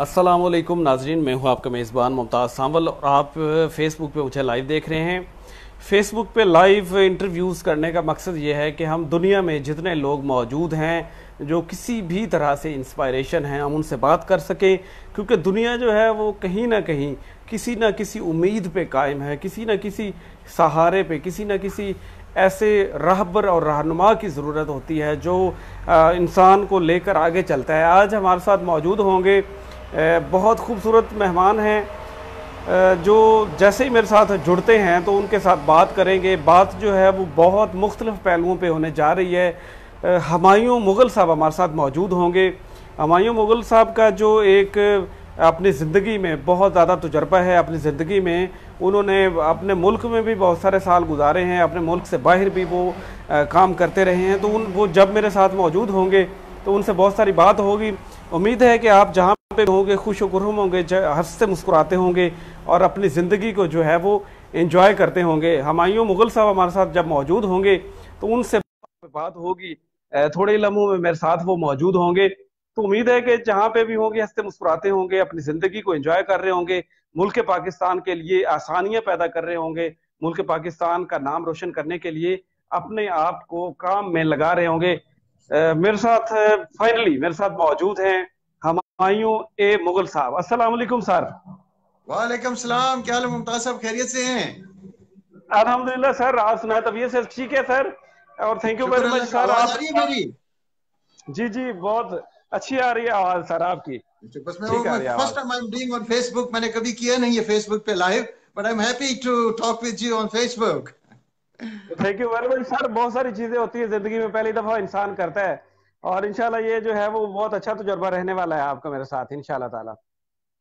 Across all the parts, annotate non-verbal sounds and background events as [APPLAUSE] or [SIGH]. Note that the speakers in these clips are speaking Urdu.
السلام علیکم ناظرین، میں ہوں آپ کا میزبان ممتاز سانول اور آپ فیس بک پہ مجھے لائیو دیکھ رہے ہیں۔ فیس بک پہ لائیو انٹرویوز کرنے کا مقصد یہ ہے کہ ہم دنیا میں جتنے لوگ موجود ہیں جو کسی بھی طرح سے انسپائریشن ہیں، ہم ان سے بات کر سکیں۔ کیونکہ دنیا جو ہے وہ کہیں نہ کہیں کسی نہ کسی امید پہ قائم ہے، کسی نہ کسی سہارے پہ، کسی نہ کسی ایسے رہبر اور رہنما کی ضرورت ہوتی ہے جو انسان کو لے کر آگے چلتا ہے۔ آج ہمارے ساتھ موجود ہوں گے بہت خوبصورت مہمان ہیں جو جیسے ہی میرے ساتھ جڑتے ہیں تو ان کے ساتھ بات کریں گے۔ بات جو ہے وہ بہت مختلف پہلوؤں پہ ہونے جا رہی ہے۔ ہمایوں مغل صاحب ہمارے ساتھ موجود ہوں گے۔ ہمایوں مغل صاحب کا جو ایک، اپنی زندگی میں بہت زیادہ تجربہ ہے، اپنی زندگی میں انہوں نے اپنے ملک میں بھی بہت سارے سال گزارے ہیں، اپنے ملک سے باہر بھی وہ کام کرتے رہے ہیں۔ تو ان وہ جب میرے ساتھ موجود ہوں گے تو ان سے بہت ساری بات ہوگی۔ امید ہے کہ آپ جہاں پہ ہوں گے خوش و گرم ہوں گے ہنستے مسکراتے ہوں گے اور اپنی زندگی کو جو ہے وہ انجوائے کرتے ہوں گے۔ ہمایوں مغل صاحب ہمارے ساتھ جب موجود ہوں گے تو ان سے بات ہوگی۔ تھوڑے لمحوں میں میرے ساتھ وہ موجود ہوں گے۔ تو امید ہے کہ جہاں پہ بھی ہوں گے ہنستے مسکراتے ہوں گے، اپنی زندگی کو انجوائے کر رہے ہوں گے، ملک پاکستان کے لیے آسانیاں پیدا کر رہے ہوں گے۔ ملک پاکستان کا نام روشن کرنے کے لیے اپنے آپ کو کام میں لگا رہے ہوں گے۔ میرے ساتھ فائنلی میرے ساتھ موجود ہیں۔ ہمایوں اے مغل صاحب۔ السلام علیکم سر۔ وعلیکم السلام کیا حال ممتاز صاحب؟ خیریت سے ہیں؟ الحمدللہ سر آپ سنائے طبیعت سے ٹھیک ہے سر؟ اور thank you very much sir آواز آ رہی ہے میری؟ جی جی بہت اچھی آ رہی ہے آواز سر آپ کی۔ بس میں first time I am doing on Facebook میں نے کبھی کیا نہیں ہے فیس بک پہ live but I am happy to talk with you on Facebook thank you very much sir بہت ساری چیزیں ہوتی ہیں زندگی میں پہلی دفعہ انسان کرتا ہے۔ اور انشاءاللہ یہ جو ہے وہ بہت اچھا تجربہ رہنے والا ہے آپ کا میرے ساتھ انشاءاللہ تعالی۔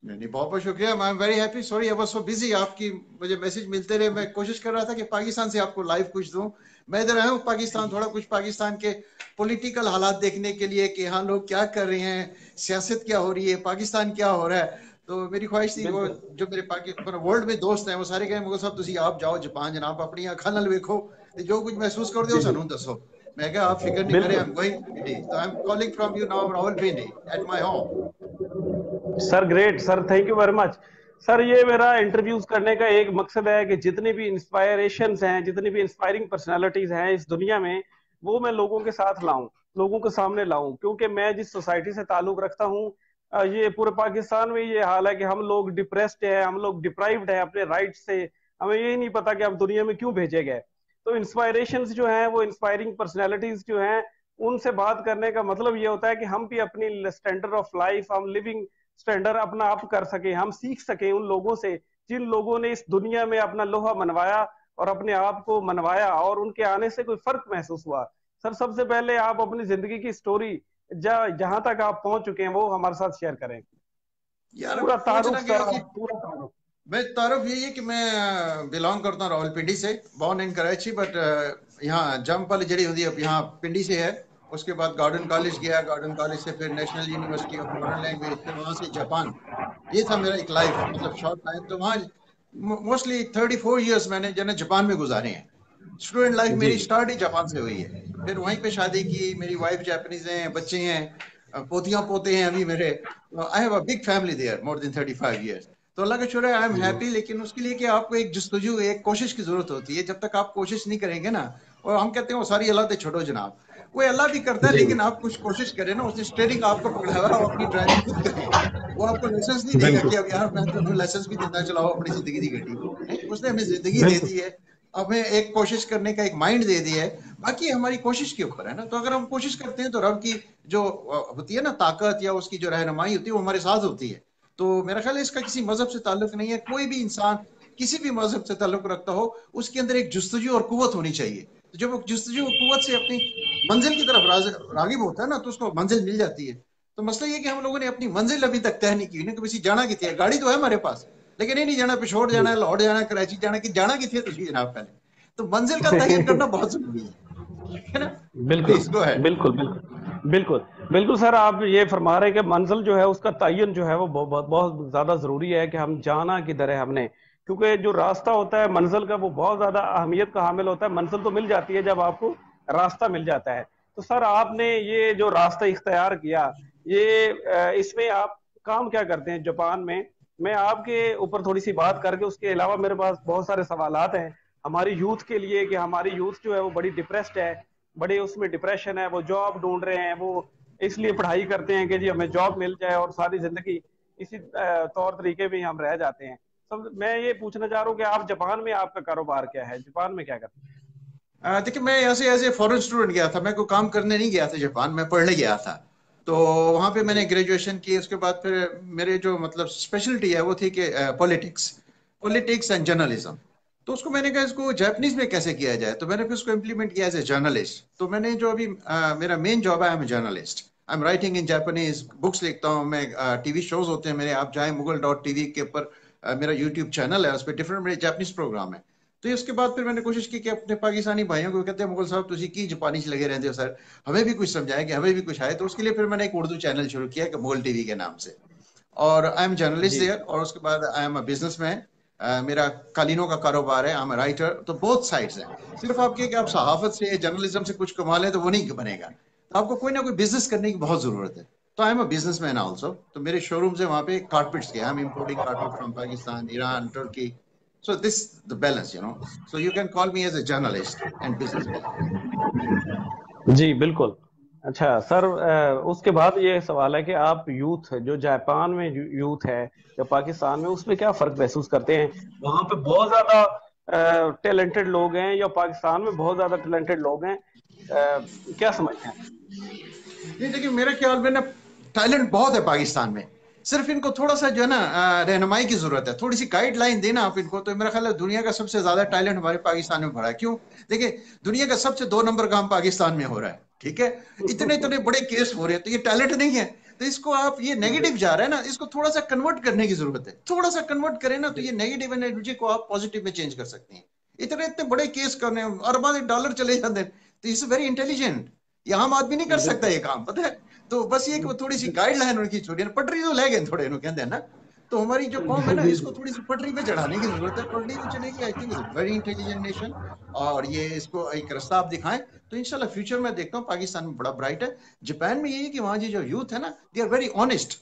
نہیں بہت بہت شکریہ۔ میں very happy sorry I was so busy آپ کی مجھے میسج ملتے رہے۔ میں کوشش کر رہا تھا کہ پاکستان سے آپ کو لائیو کچھ دوں۔ میں ادھر آیا ہوں پاکستان تھوڑا کچھ پاکستان کے پولیٹیکل حالات دیکھنے کے لیے کہ ہاں لوگ کیا کر رہے ہیں سیاست کیا ہو رہی ہے پاکستان کیا ہو رہا ہے۔ تو میری خواہش تھی وہ جو میرے پاکستان ورلڈ میں دوست ہیں وہ سارے کہیں مگر صاحب تسی آپ جاؤ جاپان جناب اپنی اکھاں نال ویکھو جو کچھ محسوس کر دیو سانوں دسو۔ میں کہا، آپ فکر نہیں کریں I'm going to تو I'm calling from you now Rawalpindi at my home. Sir great sir thank you very much sir یہ میرا انٹرویوز کرنے کا ایک مقصد ہے کہ جتنی بھی انسپائریشنز ہیں، جتنی بھی انسپائرنگ پرسنالٹیز ہیں اس دنیا میں، وہ میں لوگوں کے ساتھ لاؤں، لوگوں کے سامنے لاؤں۔ کیونکہ میں جس سوسائٹی سے تعلق رکھتا ہوں یہ پورے پاکستان میں یہ حال ہے کہ ہم لوگ ڈپریسڈ ہیں، ہم لوگ ڈپرائیوڈ ہیں اپنے رائٹ سے۔ ہمیں یہی نہیں پتا کہ ہم دنیا میں کیوں بھیجے گئے۔ تو انسپائریشنز جو ہیں وہ انسپائرنگ پرسنالٹیز جو ہیں ان سے بات کرنے کا مطلب یہ ہوتا ہے کہ ہم بھی اپنی سٹینڈرڈ آف لائف ہم لیونگ سٹینڈرڈ اپنا اپ کر سکیں ہم سیکھ سکیں ان لوگوں سے جن لوگوں نے اس دنیا میں اپنا لوہا منوایا اور اپنے آپ کو منوایا اور ان کے آنے سے کوئی فرق محسوس ہوا۔ سر سب سے پہلے آپ اپنی زندگی کی سٹوری جہاں تک آپ پہنچ چکے ہیں وہ ہمارے ساتھ شیئر کریں۔ پورا تعارف۔ میں تعارف یہی ہے کہ میں بلانگ کرتا ہوں راول پنڈی سے بورن ان کراچی بٹ یہاں جمپ والی جڑی ہوتی ہے یہاں پنڈی سے ہے۔ اس کے بعد گارڈن کالج گیا گارڈن کالج سے پھر National University of Modern Language پھر وہاں سے جاپان یہ تھا میرا ایک لائف مطلب شارٹ ٹائم تو وہاں موسٹلی تھرٹی فور ایئرس میں نے جو جاپان میں گزارے ہیں۔ اسٹوڈنٹ لائف میری سٹارٹ ہی جاپان سے ہوئی ہے۔ پھر وہیں پہ شادی کی میری وائف جاپنیز ہیں بچے ہیں پوتیاں پوتے ہیں ابھی میرے۔ I have a big family there more than thirty five years تو اللہ کا شکر ہے آئی ایم ہیپی لیکن اس کے لیے کہ آپ کو ایک جستجو ایک کوشش کی ضرورت ہوتی ہے۔ جب تک آپ کوشش نہیں کریں گے نا اور ہم کہتے ہیں وہ ساری اللہ تے چھوڑو جناب۔ وہ اللہ بھی کرتا ہے لیکن آپ کچھ کوشش کریں نا اس نے اسٹیئرنگ آپ کو پکڑا ہوا اپنی ڈرائیونگ خود کریں وہ آپ کو لائسنس نہیں دے گا کہ اب یار میں تو لائسنس بھی دینا چلاؤ اپنی زندگی دی گٹی اس نے ہمیں زندگی دے دی ہے۔ ہمیں ایک کوشش کرنے کا ایک مائنڈ دے دیا ہے۔ باقی ہماری کوشش کے اوپر ہے نا۔ تو اگر ہم کوشش کرتے ہیں تو رب کی جو ہوتی ہے نا طاقت یا اس کی جو رہنمائی ہوتی ہے وہ ہمارے ساتھ ہوتی ہے۔ تو میرا خیال ہے اس کا کسی مذہب سے تعلق نہیں ہے۔ کوئی بھی انسان کسی بھی مذہب سے تعلق رکھتا ہو اس کے اندر ایک جستجو اور قوت ہونی چاہیے۔ تو جب وہ جستجو اور قوت سے اپنی منزل کی طرف راغب ہوتا ہے نا تو اس کو منزل مل جاتی ہے۔ تو مسئلہ یہ کہ ہم لوگوں نے اپنی منزل ابھی تک طے نہیں کی نہیں کسی جانا کتنی ہے گاڑی تو ہے ہمارے پاس لیکن یہ نہیں جانا پشور جانا ہے لاہور جانا کراچی جانا کہ جانا کتنی ہے تو جناب پہلے۔ تو منزل کا تعین کرنا بہت ضروری ہے۔ بالکل بالکل بالکل۔ بالکل۔ بالکل سر، آپ یہ فرما رہے ہیں کہ منزل جو ہے، اس کا تعین جو ہے، وہ بہت بہت زیادہ ضروری ہے کہ ہم جانا کدھر ہے ہم نے۔ کیونکہ جو راستہ ہوتا ہے منزل کا، وہ بہت زیادہ اہمیت کا حامل ہوتا ہے۔ منزل تو مل جاتی ہے جب آپ کو راستہ مل جاتا ہے۔ تو سر، آپ نے یہ جو راستہ اختیار کیا، یہ اس میں آپ کام کیا کرتے ہیں؟ جاپان میں میں آپ کے اوپر تھوڑی سی بات کر کے، اس کے علاوہ میرے پاس بہت سارے سوالات ہیں۔ ہماری یوتھ کے لیے کہ ہماری یوتھ جو ہے، وہ بڑی ڈپریسڈ ہے۔ بڑے اس میں ڈپریشن ہے، وہ جاب ڈھونڈ رہے ہیں، وہ اس لیے پڑھائی کرتے ہیں کہ جی ہمیں جاب مل جائے اور ساری زندگی اسی طور طریقے میں ہم رہ جاتے ہیں۔ سب، میں یہ پوچھنا چاہ رہا ہوں کہ آپ جاپان میں آپ کا کاروبار کیا ہے؟ جاپان میں کیا کرتے ہیں؟ دیکھیں میں ایسے ایسے فورن اسٹوڈنٹ گیا تھا، میں کوئی کام کرنے نہیں گیا تھا جاپان، میں پڑھنے گیا تھا۔ تو وہاں پہ میں نے گریجویشن کی، اس کے بعد پھر میرے جو مطلب اسپیشلٹی ہے، وہ تھی کہ پولیٹکس پولیٹکس اینڈ جرنلزم تو اس کو میں نے کہا اس کو جیپنیز میں کیسے کیا جائے؟ تو میں نے پھر اس کو امپلیمنٹ کیا ایز اے جرنلسٹ تو میں نے جو ابھی میرا مین جاب ہے journalist I am writing in Japanese books لکھتا ہوں میں ٹی وی شوز ہوتے ہیں میرے آپ جائیں مغل ڈاٹ ٹی وی کے اوپر میرا یوٹیوب چینل ہے اس پہ ڈفرنٹ میرے جیپنیز پروگرام ہے۔ تو اس کے بعد پھر میں نے کوشش کی کہ اپنے پاکستانی بھائیوں کو کہتے ہیں مغل صاحب تھی کی جاپانی سے لگے رہتے ہو سر؟ ہمیں بھی کچھ سمجھائے کہ ہمیں بھی کچھ آئے۔ تو اس کے لیے پھر میں نے ایک اردو چینل شروع کیا کہ مغل ٹی وی کے نام سے۔ اور آئی ایم جرنلسٹ دیئر اور اس کے بعد I am a business man میرا قالینوں کا کاروبار ہے آئی ایم رائٹر تو بہت سائڈس ہیں۔ صرف آپ کہ آپ صحافت سے جرنلزم سے کچھ کما لیں تو وہ نہیں بنے گا۔ تو آپ کو کوئی نہ کوئی بزنس کرنے کی بہت ضرورت ہے۔ تو I am a businessman also تو میرے شو روم سے وہاں پہ کارپیٹس کے I am importing carpet from Pakistan Iran Turkey so this the balance you know so you can call me as a journalist and business جی بالکل۔ اچھا سر اس کے بعد یہ سوال ہے کہ آپ یوتھ، جو جاپان میں یوتھ ہے، یا پاکستان میں، اس میں کیا فرق محسوس کرتے ہیں؟ وہاں پہ بہت زیادہ ٹیلنٹڈ لوگ ہیں، یا پاکستان میں بہت زیادہ ٹیلنٹڈ لوگ ہیں؟ کیا سمجھتے ہیں؟ دیکھیے، میرے خیال میں نا ٹیلنٹ بہت ہے پاکستان میں۔ صرف ان کو تھوڑا سا جو ہے نا رہنمائی کی ضرورت ہے۔ تھوڑی سی گائیڈ لائن دینا آپ ان کو تو میرا خیال ہے دنیا کا سب سے زیادہ ٹیلنٹ ہمارے پاکستان میں بڑھا ہے۔ کیوں؟ دیکھیں دنیا کا سب سے دو نمبر کام پاکستان میں ہو رہا ہے ٹھیک ہے؟ اتنے اتنے بڑے کیس ہو رہے ہیں تو یہ ٹیلنٹ نہیں ہے۔ تو اس کو آپ یہ نیگیٹو جا رہا ہے نا اس کو تھوڑا سا کنورٹ کرنے کی ضرورت ہے۔ تھوڑا سا کنورٹ کریں نا تو یہ نیگیٹو انرجی کو آپ پازیٹیو میں چینج کر سکتے ہیں۔ اتنے اتنے بڑے کیس کرنے اربا ڈالر چلے جاتے ہیں۔ تو اس ویری انٹیلیجنٹ یہ عام آدمی نہیں کر سکتا یہ کام پتہ ہے؟ تو بس یہ کہ تھوڑی سی گائیڈ لائن ان کی چھوڑی پٹری تو لے گئے تھوڑے انہوں کہتے ہیں نا تو ہماری جو قوم ہے نا اس کو تھوڑی سی پٹری پہ چڑھانے کی ضرورت ہے پٹری تو چلے گی I think very intelligent nation اور یہ اس کو ایک رستہ آپ دکھائیں تو انشاءاللہ فیوچر میں دیکھتا ہوں پاکستان میں بڑا برائٹ ہے جاپان میں یہ ہے کہ وہاں جو یوتھ ہے نا دے آر ویری آنےسٹ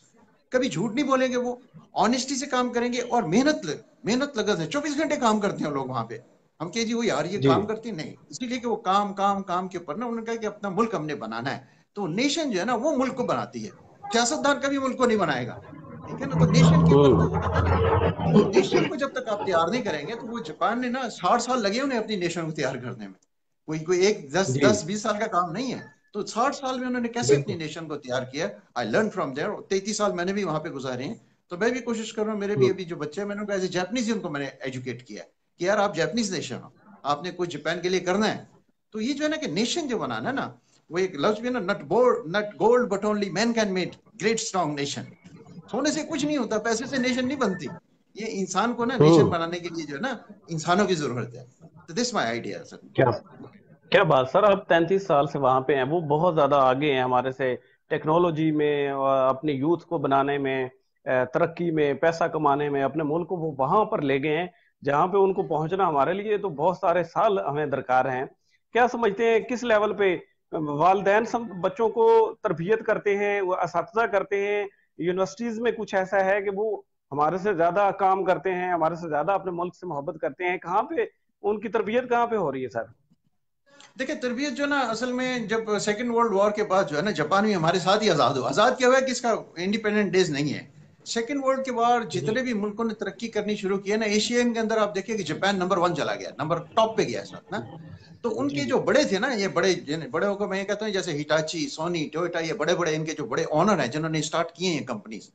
کبھی جھوٹ نہیں بولیں گے وہ آنےسٹی سے کام کریں گے اور محنت محنت لگت ہے چوبیس گھنٹے کام کرتے ہیں لوگ وہاں پہ ہم کہ جی وہ یار یہ جی۔ کام کرتے نہیں اسی لیے کہ وہ کام کام کام کے اوپر نا انہوں نے کہا کہ اپنا ملک ہم نے بنانا ہے تو نیشن جو ہے نا وہ ملک کو بناتی ہے۔ سیاست دان کبھی ملک کو نہیں بنائے گا۔ ٹھیک ہے نا؟ تو نیشن اوپر نیشن کو جب تک آپ تیار نہیں کریں گے تو وہ جاپان نے نا ساٹھ سال لگے انہیں اپنی نیشن کو تیار کرنے میں۔ کوئی کوئی ایک دس جی۔ دس بیس سال کا کام نہیں ہے۔ تو ساٹھ سال میں انہوں نے کیسے اپنی نیشن کو تیار کیا؟ آئی لرن فرام دیئر تینتیس سال میں نے بھی وہاں پہ گزارے ہیں۔ تو میں بھی کوشش کر رہا ہوں میرے بھی ابھی جو بچے ہیں میں نے ایز اے جیپنیز ان کو میں نے ایجوکیٹ کیا کہ یار آپ جیپنیز نیشن ہو۔ آپ نے کوئی جاپان کے لیے کرنا ہے۔ تو یہ جو ہے نا کہ نیشن جو بنانا ہے نا وہ ایک لفظ بھی نا not board not gold but only man can make great strong nation سونے سے کچھ نہیں ہوتا پیسے سے نیشن نہیں بنتی یہ انسان کو نا نیشن بنانے کے لیے جو ہے نا انسانوں کی ضرورت ہے تو دس مائی آئیڈیا سر کیا کیا بات سر اب تینتیس سال سے وہاں پہ ہیں وہ بہت زیادہ آگے ہیں ہمارے سے ٹیکنالوجی میں اپنے یوتھ کو بنانے میں ترقی میں پیسہ کمانے میں اپنے ملک کو وہ وہاں پر لے گئے ہیں جہاں پہ ان کو پہنچنا ہمارے لیے تو بہت سارے سال ہمیں درکار ہیں کیا سمجھتے ہیں کس لیول پہ والدین بچوں کو تربیت کرتے ہیں، وہ اساتذہ کرتے ہیں۔ یونیورسٹیز میں کچھ ایسا ہے کہ وہ ہمارے سے زیادہ کام کرتے ہیں، ہمارے سے زیادہ اپنے ملک سے محبت کرتے ہیں۔ کہاں پہ؟ ان کی تربیت کہاں پہ ہو رہی ہے سر؟ دیکھیں، تربیت جو نا، اصل میں جب سیکنڈ ورلڈ وار کے بعد جو ہے نا، جاپان میں ہمارے ساتھ ہی آزاد ہو آزاد کیا ہوا ہے کہ اس کا انڈیپینڈنٹ ڈیز نہیں ہے۔ سیکنڈ ورلڈ کے بعد جتنے بھی ملکوں نے ترقی کرنی شروع کی ہے نا ایشین کے اندر آپ دیکھیں کہ جاپان نمبر ون چلا گیا نمبر ٹاپ پہ گیا اس وقت نا۔ تو ان کے جو بڑے تھے نا یہ بڑے بڑے ہو کر میں یہ کہتا ہوں جیسے ہٹاچی سونی ٹویٹا یہ بڑے بڑے ان کے جو بڑے آنر ہیں جنہوں نے اسٹارٹ کیے ہیں کمپنیز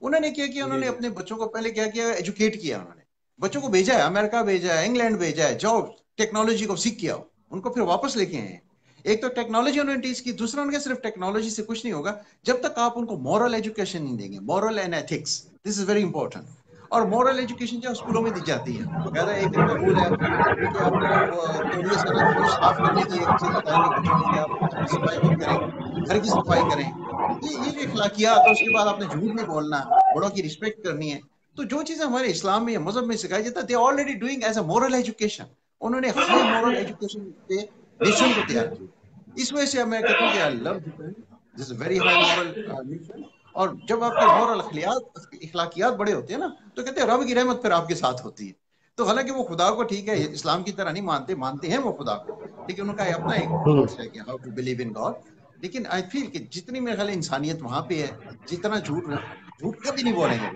انہوں نے کیا کیا انہوں نے اپنے بچوں کو پہلے کیا کیا ایجوکیٹ کیا انہوں نے۔ بچوں کو بھیجا ہے امریکہ بھیجا ہے انگلینڈ بھیجا ہے جاب ٹیکنالوجی کو سیکھ کیا ان کو پھر واپس لے کے آئے ہیں۔ ایک تو ٹیکنالوجی انہوں نے ٹیچ کی، دوسرا ان کے صرف ٹیکنالوجی سے کچھ نہیں ہوگا، جب تک آپ ان کو مورل ایجوکیشن نہیں دیں گے moral and ethics this is very important اور مورل ایجوکیشن جو اسکولوں میں دی جاتی ہے۔ کہہ ایک دن کا رول ہے کہ آپ کو صاف کرنے کی ایک چیز کہ آپ صفائی کریں، گھر کی صفائی کریں۔ یہ یہ جو اخلاقیات اس کے بعد آپ نے جھوٹ نہیں بولنا، بڑوں کی رسپیکٹ کرنی ہے۔ تو جو چیزیں ہمارے اسلام میں یا مذہب میں سکھائی جاتا ہے they already doing as a moral education انہوں نے ہائی مورل ایجوکیشن پہ نیشن کو تیار کیا اس وجہ سے میں کہتا ہوں کہ I love this very high moral nation اور جب آپ کے مورل اخلاقیات اخلاقیات بڑے ہوتے ہیں نا تو کہتے ہیں رب کی رحمت پھر آپ کے ساتھ ہوتی ہے تو حالانکہ وہ خدا کو ٹھیک ہے اسلام کی طرح نہیں مانتے مانتے ہیں وہ خدا کو لیکن ان کا اپنا ایک ہے کہ how to believe in God لیکن آئی فیل کہ جتنی میرے خیال انسانیت وہاں پہ ہے جتنا جھوٹ جھوٹ کبھی نہیں بولیں گے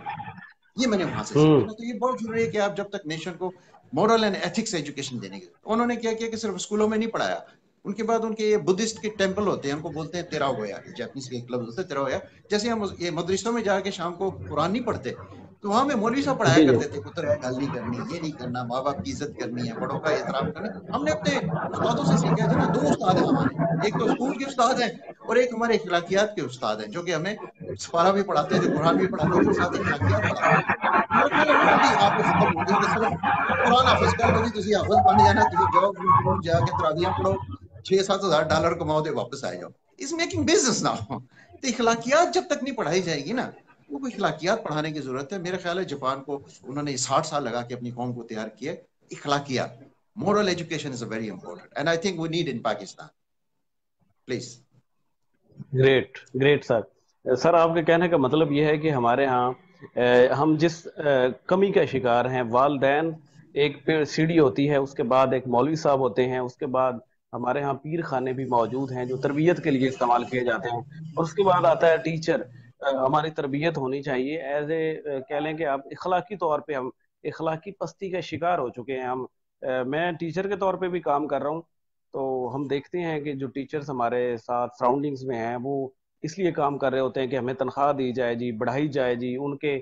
یہ میں نے وہاں سے تو یہ بہت ضروری ہے کہ آپ جب تک نیشن کو مورل اینڈ ایتھکس ایجوکیشن دینے کے انہوں نے کیا کیا کہ صرف اسکولوں میں نہیں پڑھایا ان کے بعد ان کے یہ بدھسٹ کے ٹیمپل ہوتے ہیں ہم کو بولتے ہیں تیرا ہویا جیپنیز کے ایک لفظ ہوتا ہے تیرا ہویا جیسے ہم یہ مدرسوں میں جا کے شام کو قرآن نہیں پڑھتے تو وہاں میں مولوی صاحب پڑھایا کرتے تھے پتر ہے نہیں کرنی یہ نہیں کرنا ماں باپ کی عزت کرنی ہے بڑوں کا احترام کرنا ہم نے اپنے استادوں سے سیکھا ہے دو استاد ہیں ہمارے ایک تو اسکول کے استاد ہیں اور ایک ہمارے اخلاقیات کے استاد ہیں جو کہ ہمیں سپارہ بھی پڑھاتے ہیں جو قرآن بھی پڑھاتے ہیں ساتھ اخلاقیات پڑھاتے قرآن حافظ کر حافظ بن جانا جاؤ جا کے تراویاں پڑھو چھ سات ہزار ڈالر کماؤ دے واپس جاؤ اس میکنگ بزنس نہ ہو تو اخلاقیات جب تک نہیں پڑھائی جائے گی نا وہ اخلاقیات پڑھانے کی ضرورت ہے میرے خیال ہے جاپان کو انہوں نے ساٹھ سال لگا کے اپنی قوم کو تیار کیا اخلاقیات moral education is very important and I think we need in Pakistan please great great sir sir آپ کے کہنے کا مطلب یہ ہے کہ ہمارے ہاں ہم جس کمی کا شکار ہیں، والدین، ایک سیڑھی ہوتی ہے، اس کے بعد ایک مولوی صاحب ہوتے ہیں، اس کے بعد ہمارے ہاں پیر خانے بھی موجود ہیں جو تربیت کے لیے استعمال کیے جاتے ہیں۔ اور اس کے بعد آتا ہے ٹیچر۔ ہماری تربیت ہونی چاہیے۔ ایز اے کہہ لیں کہ آپ اخلاقی طور پہ ہم اخلاقی پستی کا شکار ہو چکے ہیں۔ ہم میں ٹیچر کے طور پہ بھی کام کر رہا ہوں۔ تو ہم دیکھتے ہیں کہ جو ٹیچرز ہمارے ساتھ سراؤنڈنگز میں ہیں، وہ اس لیے کام کر رہے ہوتے ہیں کہ ہمیں تنخواہ دی جائے جی بڑھائی جائے جی ان کے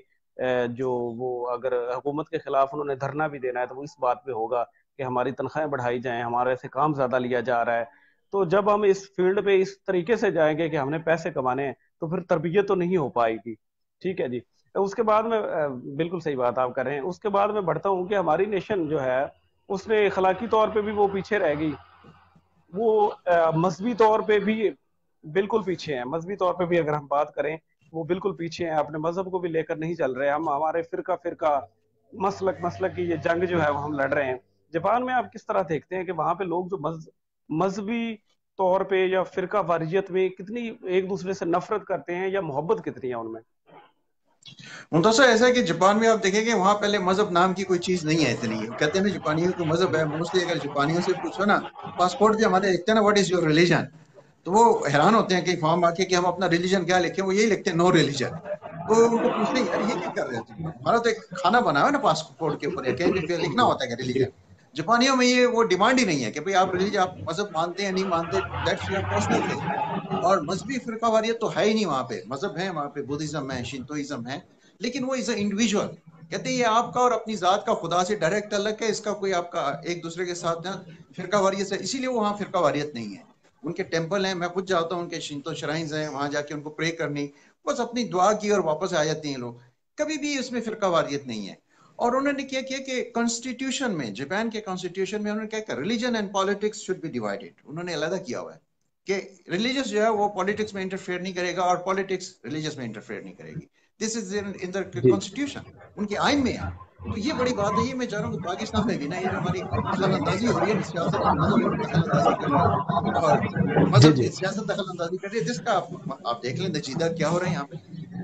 جو وہ اگر حکومت کے خلاف انہوں نے دھرنا بھی دینا ہے تو وہ اس بات پہ ہوگا کہ ہماری تنخواہیں بڑھائی جائیں، ہمارے سے کام زیادہ لیا جا رہا ہے۔ تو جب ہم اس فیلڈ پہ اس طریقے سے جائیں گے کہ ہم نے پیسے کمانے ہیں تو پھر تربیت تو نہیں ہو پائے گی۔ ٹھیک ہے جی۔ اس کے بعد میں بالکل صحیح بات آپ کر رہے ہیں۔ اس کے بعد میں بڑھتا ہوں کہ ہماری نیشن جو ہے، اس میں اخلاقی طور پہ بھی وہ پیچھے رہ گئی۔ وہ مذہبی طور پہ بھی بالکل پیچھے ہیں۔ مذہبی طور پہ بھی اگر ہم بات کریں، وہ بالکل پیچھے ہیں۔ اپنے مذہب کو بھی لے کر نہیں چل رہے۔ ہم ہمارے فرقہ فرقہ، مسلک مسلک کی یہ جنگ جو ہے، وہ ہم لڑ رہے ہیں۔ جاپان میں آپ کس طرح دیکھتے ہیں کہ وہاں پہ لوگ جو مذہبی طور پہ یا فرقہ واریت میں کتنی ایک دوسرے سے نفرت کرتے ہیں یا محبت کتنی ہے ان میں؟ منتصر، ایسا ہے کہ جاپان میں آپ دیکھیں گے وہاں پہلے مذہب نام کی کوئی چیز نہیں ہے اتنی۔ کہتے ہیں جاپانیوں کو مذہب ہے۔ موسٹلی اگر جاپانیوں سے پوچھو نا، پاسپورٹ جو ہمارے لکھتے ہیں نا واٹ از یور ریلیجن تو وہ حیران ہوتے ہیں کہ فارم آ کے کہ ہم اپنا ریلیجن کیا لکھیں، وہ یہی لکھتے ہیں نو ریلیجن تو ان کو پوچھتے ہیں یہ کیا کر رہے تھے ہمارا تو ایک کھانا بنا ہوا نا پاسپورٹ کے اوپر لکھنا ہوتا ہے کہ ریلیجن جاپانیوں میں یہ وہ ڈیمانڈ ہی نہیں ہے کہ بھئی آپ ریلیجن آپ مذہب مانتے ہیں نہیں مانتے دیٹس یور پرسنل تھنگ اور مذہبی فرقہ واریت تو ہے ہی نہیں وہاں پہ. مذہب ہے وہاں پہ بدھزم ہے شنتوئزم ہے، لیکن وہ از اے انڈیویجول کہتے ہیں یہ آپ کا اور اپنی ذات کا خدا سے ڈائریکٹ تعلق ہے، اس کا کوئی آپ کا ایک دوسرے کے ساتھ فرقہ واریت ہے، اسی لیے وہاں فرقہ واریت نہیں ہے. ان کے ٹیمپل ہیں، میں خود جاتا ہوں، ان کے شنتو شرائنز ہیں، وہاں جا کے ان کو پرے کرنی، بس اپنی دعا کی اور واپس آ جاتے ہیں لوگ۔ کبھی بھی اس میں فرقہ واریت نہیں ہے۔ اور انہوں نے کیا کیا کہ کانسٹیٹیوشن میں جاپان کے کانسٹیٹیوشن میں انہوں نے کہا کہ religion and politics should be divided انہوں نے علیحدہ کیا ہوا ہے کہ ریلیجس جو ہے وہ پالیٹکس میں انٹرفیئر نہیں کرے گا اور پالیٹکس ریلیجس میں انٹرفیئر نہیں کرے گی۔ دس از ان دا کانسٹیٹیوشن ان کے آئین میں ہے۔ تو یہ بڑی بات ہے یہ میں چاہ رہا ہوں کہ پاکستان میں بھی نا یہ ہماری دخل اندازی ہو رہی ہے سیاست مذہب سیاست دخل اندازی کر رہی ہے جس کا آپ دیکھ لیں نچیدہ کیا ہو رہا ہے یہاں پہ۔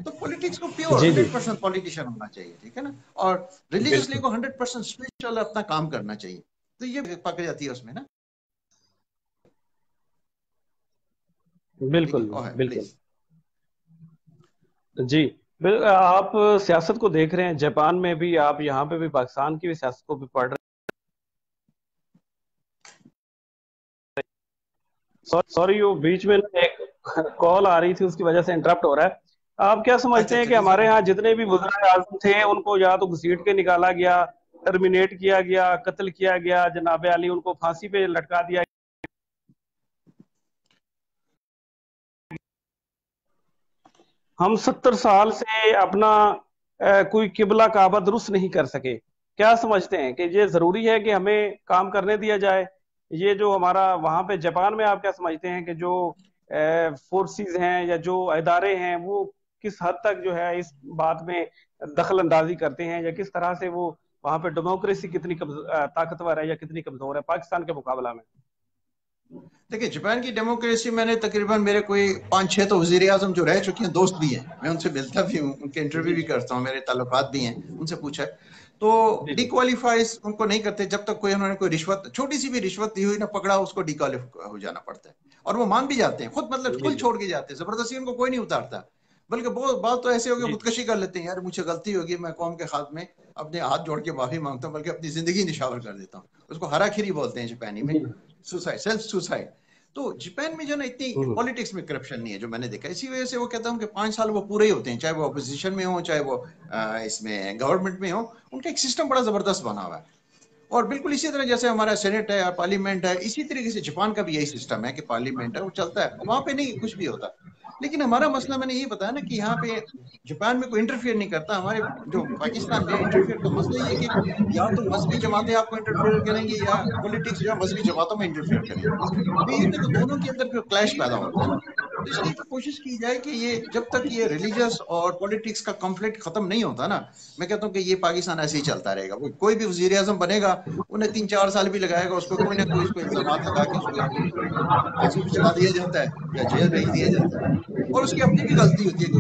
تو پولیٹکس کو پیور ہنڈریڈ پرسینٹ پولیٹیشین ہونا چاہیے ٹھیک ہے نا؟ اور ریلیجسلی کو ہنڈریڈ پرسینٹ اسپرچل اپنا کام کرنا چاہیے۔ تو یہ پک جاتی ہے اس میں نا۔ بالکل بالکل۔ جی۔ آپ سیاست کو دیکھ رہے ہیں جاپان میں بھی آپ یہاں پہ بھی پاکستان کی بھی سیاست کو بھی پڑھ رہے ہیں۔ سوری بیچ میں ایک کال آ رہی تھی اس کی وجہ سے انٹرپٹ ہو رہا ہے۔ آپ کیا سمجھتے ہیں کہ ہمارے ہاں جتنے بھی وزراء اعظم تھے ان کو یا تو گھسیٹ کے نکالا گیا ٹرمینیٹ کیا گیا قتل کیا گیا جناب علی ان کو پھانسی پہ لٹکا دیا ہم ستر سال سے اپنا کوئی قبلہ کعبہ درست نہیں کر سکے۔ کیا سمجھتے ہیں کہ یہ ضروری ہے کہ ہمیں کام کرنے دیا جائے؟ یہ جو ہمارا وہاں پہ جاپان میں آپ کیا سمجھتے ہیں کہ جو فورسز ہیں یا جو ادارے ہیں، وہ کس حد تک جو ہے اس بات میں دخل اندازی کرتے ہیں یا کس طرح سے وہ وہاں پہ ڈیموکریسی کتنی طاقتور ہے یا کتنی کمزور ہے پاکستان کے مقابلہ میں؟ دیکھیں جاپان کی ڈیموکریسی میں نے تقریباً میرے کوئی پانچ چھ تو وزیر اعظم جو رہ چکے ہیں دوست بھی ہیں۔ میں ان سے ملتا بھی ہوں ان کے انٹرویو بھی کرتا ہوں میرے تعلقات بھی ہیں ان سے پوچھا تو جی۔ ڈی کوالیفائز ان کو نہیں کرتے۔ جب تک کوئی انہوں نے کوئی رشوت چھوٹی سی بھی رشوت دی ہوئی نہ پکڑا اس کو ڈی ڈیکوالیفائی ہو جانا پڑتا ہے۔ اور وہ مان بھی جاتے ہیں خود مطلب کل جی۔ چھوڑ کے جاتے ہیں۔ زبردستی ان کو کوئی نہیں اتارتا۔ بلکہ بہت بات تو ایسے ہوگی جی۔ خودکشی کر لیتے ہیں یار مجھے غلطی ہوگی میں قوم کے خاتمے میں اپنے ہاتھ جوڑ کے معافی مانگتا ہوں بلکہ اپنی زندگی نشاور کر دیتا ہوں۔ اس کو ہرا کھیری بولتے ہیں جاپانی میں۔ سوسائڈ سیلف سوسائڈ تو جاپان میں جو نا اتنی پالیٹکس میں کرپشن نہیں ہے جو میں نے دیکھا اسی وجہ سے وہ کہتا ہوں کہ پانچ سال وہ پورے ہی ہوتے ہیں چاہے وہ اپوزیشن میں ہوں چاہے وہ اس میں گورنمنٹ میں ہوں۔ ان کا ایک سسٹم بڑا زبردست بنا ہوا ہے۔ اور بالکل اسی طرح جیسے ہمارا سینٹ ہے پارلیمنٹ ہے اسی طریقے سے جاپان کا بھی یہی سسٹم ہے کہ پارلیمنٹ ہے وہ چلتا ہے۔ وہاں پہ نہیں کچھ بھی ہوتا۔ لیکن ہمارا مسئلہ میں نے یہ بتایا نا کہ یہاں پہ جاپان میں کوئی انٹرفیئر نہیں کرتا، ہمارے جو پاکستان میں انٹرفیئر کا مسئلہ یہ کہ یا تو مذہبی جماعتیں آپ کو انٹرفیئر کریں گی یا پولیٹکس جو ہے مذہبی جماعتوں میں انٹرفیئر کریں گے دونوں کے اندر کلیش پیدا ہوتا ہے۔ اس لیے تو کوشش کی جائے کہ یہ جب تک یہ ریلیجس اور پولیٹکس کا کمفلکٹ ختم نہیں ہوتا نا، میں کہتا ہوں کہ یہ پاکستان ایسے ہی چلتا رہے گا۔ کوئی بھی وزیر اعظم بنے گا، انہیں تین چار سال بھی لگائے گا، اس کو کوئی نہ کوئی اس کو الزامات لگا کے اس کو چلا دیا جاتا ہے یا جیل بھیج دیا جاتا ہے۔ اور اس کی اپنی بھی غلطی ہوتی ہے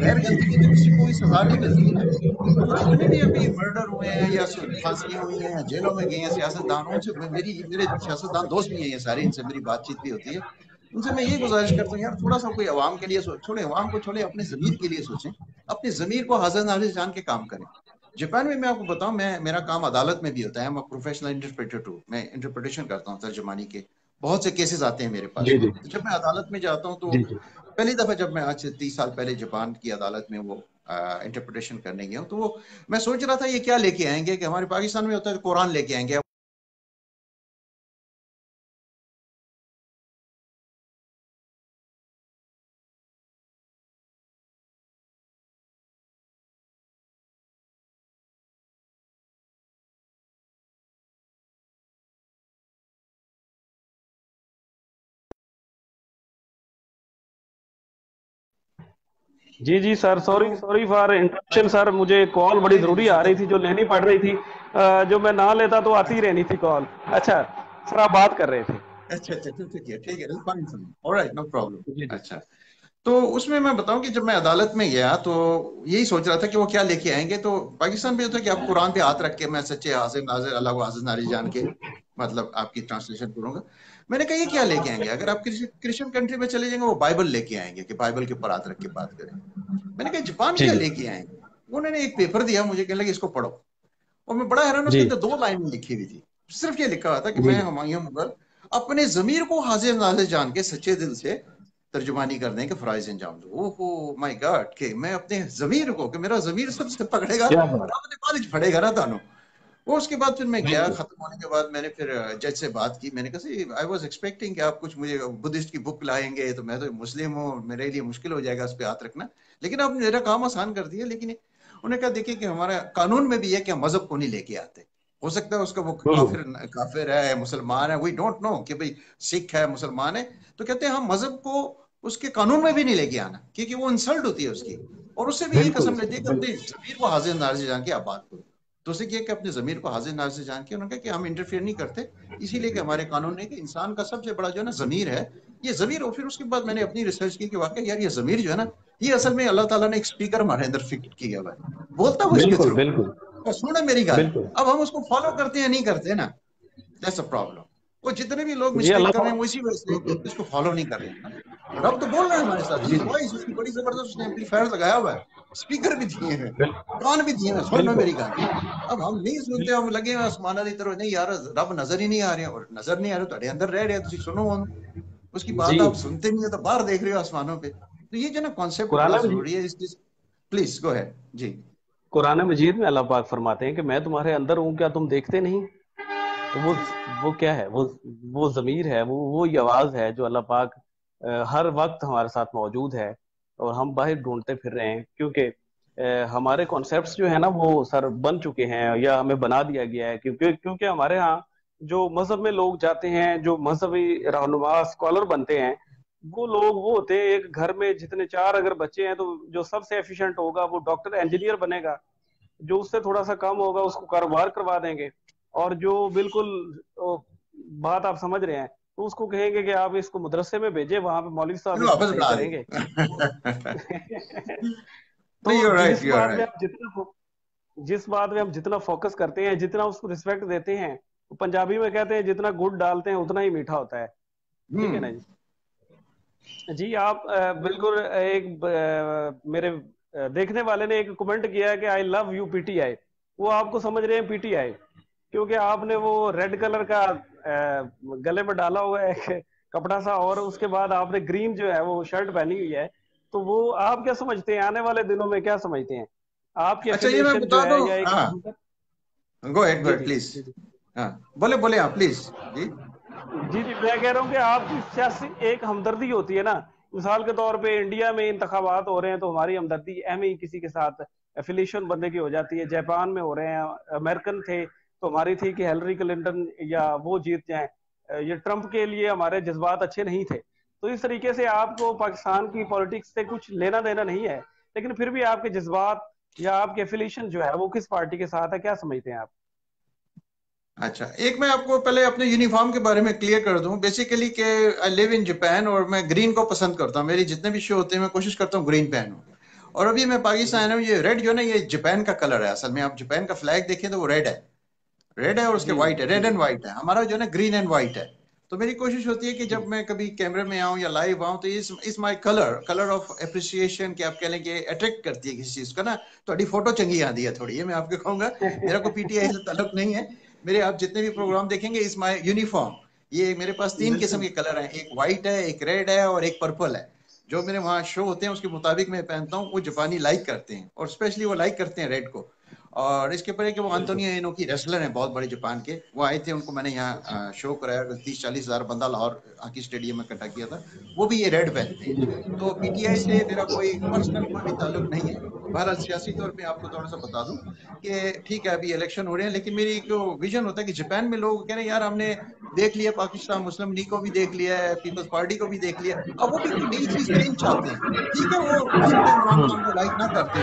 غیر غلطی کی تو کسی کو سزا نہیں ملتی۔ ہے ابھی مرڈر ہوئے ہیں یا پھانسی ہوئی ہیں یا جیلوں میں گئے ہیں سیاست دانوں سے، میری، میرے سیاست دان دوست بھی ہیں یہ سارے، ان سے میری بات چیت بھی ہوتی ہے۔ ان سے میں یہ گزارش کرتا ہوں یار تھوڑا سا کوئی عوام کے لیے چھوڑے عوام کو چھوڑے اپنے ضمیر کے لیے سوچیں اپنے ضمیر کو حاضر ناظر جان کے کام کریں۔ جاپان میں میں آپ کو بتاؤں میں میرا کام عدالت میں بھی ہوتا ہے میں پروفیشنل انٹرپریٹر ہوں میں انٹرپریٹیشن کرتا ہوں ترجمانی کے۔ بہت سے کیسز آتے ہیں میرے پاس۔ جی، جی۔ جب میں عدالت میں جاتا ہوں تو جی، پہلی دفعہ جب میں آج سے تیس سال پہلے جاپان کی عدالت میں وہ انٹرپریٹیشن کرنے گیا ہوں تو وہ میں سوچ رہا تھا یہ کیا لے کے آئیں گے کہ ہمارے پاکستان میں ہوتا ہے قرآن لے کے آئیں گے۔ جی جی sir sorry sorry for interruption sir مجھے کال بڑی ضروری آ رہی تھی جو لینی پڑ رہی تھی جو میں نہ لیتا تو آتی رہنی تھی کال اچھا سر آپ بات کر رہے تھے۔ تو اس میں میں بتاؤں کہ جب میں عدالت میں گیا تو یہی سوچ رہا تھا کہ وہ کیا لے کے آئیں گے۔ تو پاکستان میں ہوتا ہے کہ آپ قرآن پہ ہاتھ رکھ کے میں سچے حاضر ناظر اللہ کو حاضر ناری جان کے مطلب آپ کی ٹرانسلیشن کروں گا۔ میں نے کہا یہ کیا لے کے آئیں گے؟ اگر آپ کرسچن کنٹری میں چلے جائیں گے وہ بائبل لے کے آئیں گے کہ بائبل کے پرات رکھ کے بات کریں۔ میں نے کہا جاپان کیا جی۔ لے کے آئیں؟ گے انہوں نے ایک پیپر دیا مجھے کہنے لگے اس کو پڑھو۔ اور میں بڑا حیران ہوں کہ جی۔ دو لائن لکھی ہوئی تھی صرف یہ لکھا ہوا تھا کہ جی۔ میں ہمایوں مغل اپنے ضمیر کو حاضر نازر جان کے سچے دل سے ترجمانی کر دیں کہ فرائض انجام دو۔ اوہ مائی گاڈ کہ میں اپنے ضمیر کو کہ میرا ضمیر سب سے پکڑے گا اپنے پالج پڑے گا نا تانوں وہ اس کے بعد پھر میں گیا ختم ہونے کے بعد میں نے پھر جج سے بات کی۔ میں نے کہا آئی واز ایکسپیکٹنگ کہ آپ کچھ مجھے بدھسٹ کی بک لائیں گے تو میں تو مسلم ہوں میرے لیے مشکل ہو جائے گا اس پہ ہاتھ رکھنا۔ لیکن آپ نے میرا کام آسان کر دیا لیکن انہوں نے کہا دیکھیے کہ ہمارا قانون میں بھی ہے کہ ہم مذہب کو نہیں لے کے آتے۔ ہو سکتا ہے اس کا وہ کافر کافر ہے مسلمان ہے وی ڈونٹ نو کہ بھائی سکھ ہے مسلمان ہے۔ تو کہتے ہیں ہم مذہب کو اس کے قانون میں بھی نہیں لے کے آنا کیونکہ وہ انسلٹ ہوتی ہے اس کی۔ اور اس سے بھی یہ قسم لیتی ہے کہ اپنی کو حاضر انداز جان کے آپ بات کرو۔ دوسرے یہ کہ اپنے ضمیر کو حاضر ناظر سے جان کے انہوں نے کہا کہ ہم انٹرفیئر نہیں کرتے اسی لیے کہ ہمارے قانون نے کہ انسان کا سب سے بڑا جو ہے نا ضمیر ہے یہ ضمیر اور پھر اس کے بعد میں نے اپنی ریسرچ کی کہ واقعی یار یہ ضمیر جو ہے نا یہ اصل میں اللہ تعالیٰ نے ایک اسپیکر ہمارے اندر فکٹ کیا ہوا ہے۔ بولتا وہ اس کے تھرو بالکل۔ سنو میری گال۔ اب ہم اس کو فالو کرتے ہیں نہیں کرتے نا؟ دیٹس اے پرابلم وہ جتنے بھی لوگ مسٹیک کر رہے ہیں وہ اسی وجہ سے اس کو فالو نہیں کر رہے ہیں۔ رب تو بول رہے ہیں ہمارے ساتھ۔ وائس اس کی بڑی زبردست اس نے ایمپلیفائر لگایا ہوا ہے۔ بھی ہیں۔ کان بھی ہیں۔ میری اب ہم نہیں سنتے ہم لگے ہیں نہیں یار رب نظر ہی نہیں آ رہے اور نظر نہیں آ رہے اندر رہ رہے ہیں۔ سنو اس کی بات جی۔ آپ سنتے نہیں تو باہر دیکھ رہے ہو آسمانوں پہ۔ تو یہ جو جی۔ ضروری ہے۔ اس پلیز گو ہے جی۔ قرآن مجید میں اللہ پاک فرماتے ہیں کہ میں تمہارے اندر ہوں کیا تم دیکھتے نہیں؟ تو وہ وہ کیا ہے؟ وہ وہ ضمیر ہے وہ وہی آواز ہے جو اللہ پاک ہر وقت ہمارے ساتھ موجود ہے اور ہم باہر ڈھونڈتے پھر رہے ہیں، کیونکہ ہمارے کانسیپٹس جو ہے نا، وہ سر بن چکے ہیں یا ہمیں بنا دیا گیا ہے، کیونکہ کیونکہ ہمارے ہاں جو مذہب میں لوگ جاتے ہیں، جو مذہبی رہنما اسکالر بنتے ہیں، وہ لوگ، وہ ہوتے ہیں، ایک گھر میں جتنے چار اگر بچے ہیں، تو جو سب سے ایفیشینٹ ہوگا، وہ ڈاکٹر انجینئر بنے گا، جو اس سے تھوڑا سا کم ہوگا، اس کو کاروبار کروا دیں گے، اور جو بالکل بات آپ سمجھ رہے ہیں تو اس کو کہیں گے کہ آپ اس کو مدرسے میں بھیجے وہاں پہ مولوی صاحب کریں گے۔ [LAUGHS] جس بات میں ہم جتنا فوکس کرتے ہیں جتنا اس کو ریسپیکٹ دیتے ہیں پنجابی میں کہتے ہیں جتنا گڈ ڈالتے ہیں اتنا ہی میٹھا ہوتا ہے۔ ٹھیک ہے نا جی؟ جی آپ بالکل ایک میرے دیکھنے والے نے ایک کمنٹ کیا ہے کہ I love U P T I وہ آپ کو سمجھ رہے ہیں پی ٹی آئی کیونکہ آپ نے وہ ریڈ کلر کا گلے میں ڈالا ہوا ہے کپڑا سا اور اس کے بعد آپ نے گرین جو ہے وہ شرٹ پہنی ہوئی ہے۔ تو وہ آپ کیا سمجھتے ہیں؟ آنے والے دنوں میں کیا سمجھتے ہیں؟ آپ کی اچھا یہ میں بتا دوں۔ گو ایڈ گوڈ پلیز بولے بولے آپ پلیز جی۔, جی۔ جی میں کہہ رہا ہوں کہ آپ کی سیاسی ایک ہمدردی ہوتی ہے نا۔ مثال کے طور پہ انڈیا میں انتخابات ہو رہے ہیں تو ہماری ہمدردی اہم ہی کسی کے ساتھ افیلیشن بننے کی ہو جاتی ہے۔ جاپان میں ہو رہے ہیں امریکن تھے تو ہماری تھی کہ ہیلری کلنٹن یا وہ جیت جائیں۔ یہ ٹرمپ کے لیے ہمارے جذبات اچھے نہیں تھے۔ تو اس طریقے سے آپ کو پاکستان کی پالیٹکس سے کچھ لینا دینا نہیں ہے، لیکن پھر بھی آپ کے جذبات یا آپ کے افیلیشن جو ہے وہ کس پارٹی کے ساتھ ہے، کیا سمجھتے ہیں آپ؟ اچھا ایک میں آپ کو پہلے اپنے یونیفارم کے بارے میں کلیئر کر دوں۔ بیسیکلی کہ آئی لیو ان جاپان اور میں گرین کو پسند کرتا ہوں۔ میری جتنے بھی شو ہوتے ہیں، میں کوشش کرتا ہوں گرین پہنوں۔ اور ابھی میں پاکستان ہوں، یہ ریڈ جو نا، یہ جاپان کا کلر ہے۔ اصل میں آپ جاپان کا فلیگ دیکھیں تو وہ ریڈ ہے۔ ریڈ ہے اور اس کے وائٹ ہے ریڈ اینڈ وائٹ ہے۔ ہمارا جو ہے نا گرین اینڈ وائٹ ہے۔ تو میری کوشش ہوتی ہے کہ جی۔ جب میں کبھی کیمرے میں آؤں یا لائیو آؤں تو اس my colour colour of appreciation کہ آپ کہہ لیں کہ اٹریکٹ کرتی ہے کسی چیز کا نا۔ تھوڑی فوٹو چنگی آدھی ہے تھوڑی یہ میں آپ کو کہوں گا۔ میرا کوئی پی ٹی آئی سے تعلق نہیں ہے۔ میرے آپ جتنے بھی پروگرام دیکھیں گے اس مائی یونیفارم یہ میرے پاس تین قسم کے کلر ہیں۔ ایک وائٹ ہے ایک ریڈ ہے اور ایک پرپل ہے۔ جو میرے وہاں شو ہوتے ہیں اس کے مطابق میں پہنتا ہوں وہ جاپانی لائک کرتے ہیں اور اسپیشلی وہ لائک کرتے ہیں ریڈ کو۔ اور اس کے اوپر ہے کہ وہ انتونیو اینو کی ریسلر ہیں بہت بڑے جاپان کے۔ وہ آئے تھے ان کو میں نے یہاں شو کرایا۔ تیس چالیس ہزار بندہ لاہور ہاکی اسٹیڈیم میں کٹا کیا تھا۔ وہ بھی یہ ریڈ بیلٹ تھے۔ تو پی ٹی آئی سے میرا کوئی پرسنل کوئی بھی تعلق نہیں ہے۔ بہرحال سیاسی طور پہ آپ کو تھوڑا سا بتا دوں کہ ٹھیک ہے ابھی الیکشن ہو رہے ہیں لیکن میری جو ویژن ہوتا ہے کہ جاپان میں لوگ کہہ رہے ہیں یار ہم نے دیکھ لیا پاکستان مسلم لیگ کو بھی دیکھ لیا ہے پیپلز پارٹی کو بھی دیکھ لیا اب وہ بھی نئی چیز نہیں چاہتے ہیں۔ ٹھیک ہے وہ لائک نہ کرتے۔